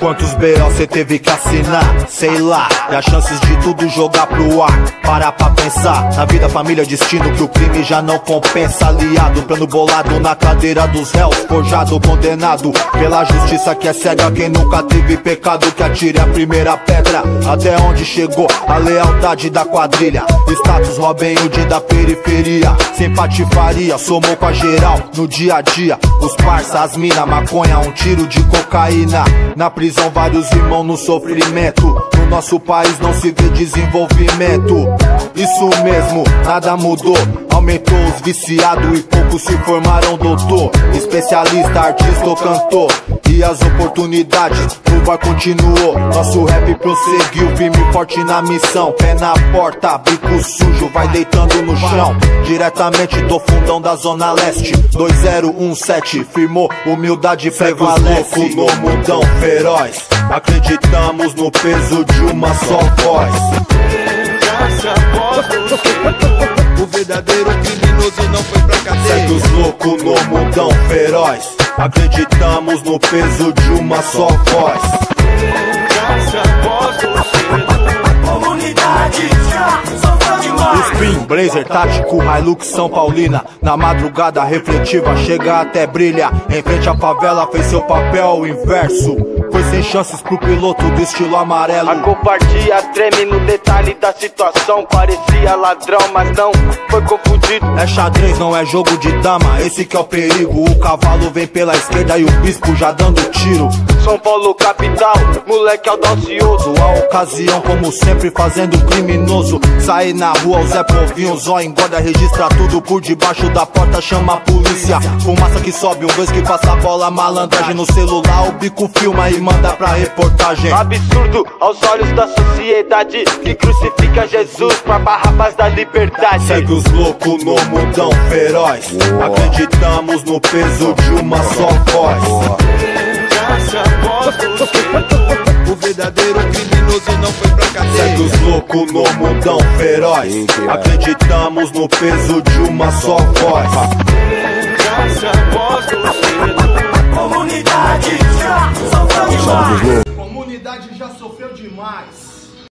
Quantos B.O. cê teve que assinar? Sei lá, e as chances de tudo jogar pro ar. Para pra pensar, na vida, família, destino que o crime já não compensa. Aliado, plano bolado na cadeira dos réus, forjado, condenado pela justiça que é cega. Quem nunca teve pecado que atire a primeira pedra. Até onde chegou a lealdade da quadrilha? Status Robin Hood da periferia, sem patifaria, somou com a geral no dia a dia. Os parça, as mina, maconha, um tiro de cocaína. Na prisão, vários irmãos no sofrimento. No nosso país não se vê desenvolvimento. Isso mesmo, nada mudou. Aumentou os viciados e poucos se formaram doutor. Especialista, artista ou cantor. E as oportunidades, o bar continuou. Nosso rap prosseguiu, firme forte na missão. Pé na porta, bico sujo, vai deitando no chão. Diretamente do fundão da Zona Leste. 2017, firmou, humildade prevalece. Louco no mundão feroz. Acreditamos no peso de uma só voz. O verdadeiro criminoso não foi cadeia. Segue os loucos no mundão feroz. Acreditamos no peso de uma só voz. Comunidade já sofreu demais. Spin, Blazer, tático, Hilux, São Paulina Na madrugada refletiva, chega até brilha Em frente à favela, fez seu papel inverso sem chances pro piloto do estilo amarelo. A covardia treme no detalhe da situação. Parecia ladrão, mas não foi confundido. É xadrez, não é jogo de dama, esse que é o perigo. O cavalo vem pela esquerda e o bispo já dando tiro. São Paulo, capital, moleque audacioso. A ocasião, como sempre, fazendo criminoso. Sair na rua, o Zé Povinho, zó engorda Registra tudo por debaixo da porta, chama a polícia. Fumaça que sobe, um dois que passa a bola Malandragem no celular, o bico filma e manda pra reportagem. Absurdo aos olhos da sociedade que crucifica Jesus pra barrabás da liberdade. Segue os loucos no mundão feroz. Acreditamos no peso de uma só voz. O verdadeiro criminoso não foi pra Segue cadeia. os loucos no mundão feroz. Acreditamos no peso de uma só voz paz.